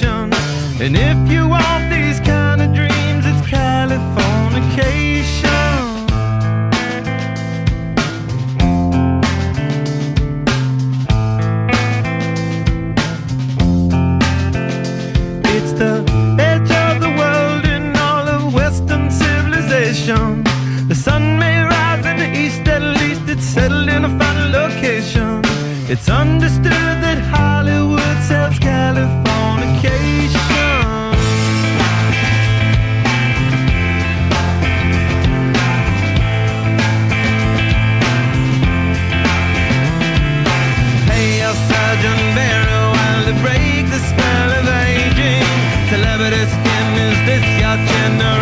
And if you want these kind of dreams, it's Californication. It's the edge of the world in all of Western civilization. The sun may rise in the east, at least it's settled in a final location. It's understood this your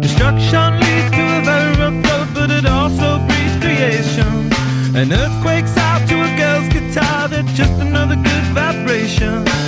Destruction leads to a very rough road, but it also breeds creation. An earthquake's out to a girl's guitar, that's just another good vibration.